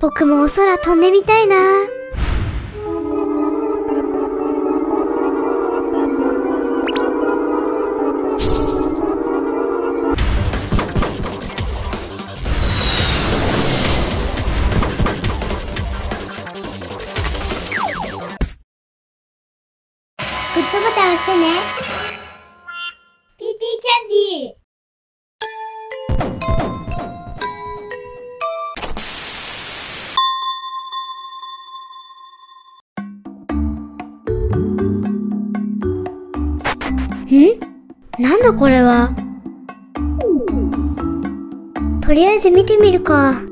僕もお空飛んでみたいな。グッドボタン押してね。ピーピーキャンディー。んなんだこれは？とりあえず見てみるか。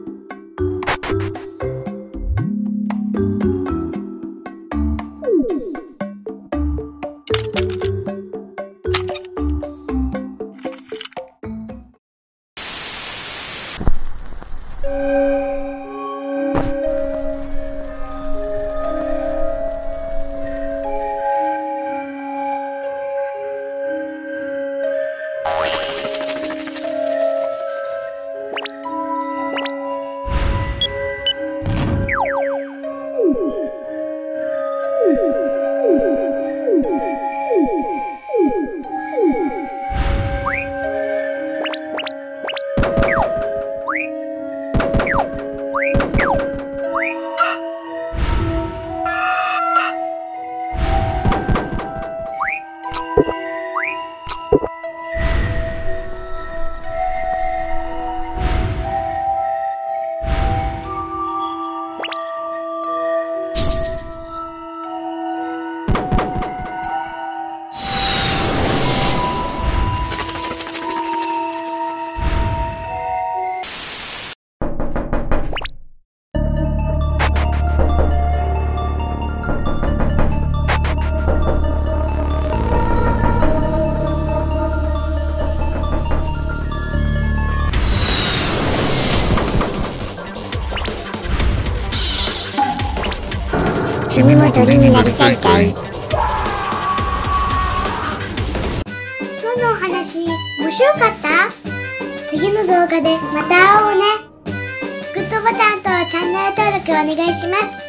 君も鳥になりたいかい今日のお話、面白かった？次の動画でまた会おうね。グッドボタンとチャンネル登録お願いします。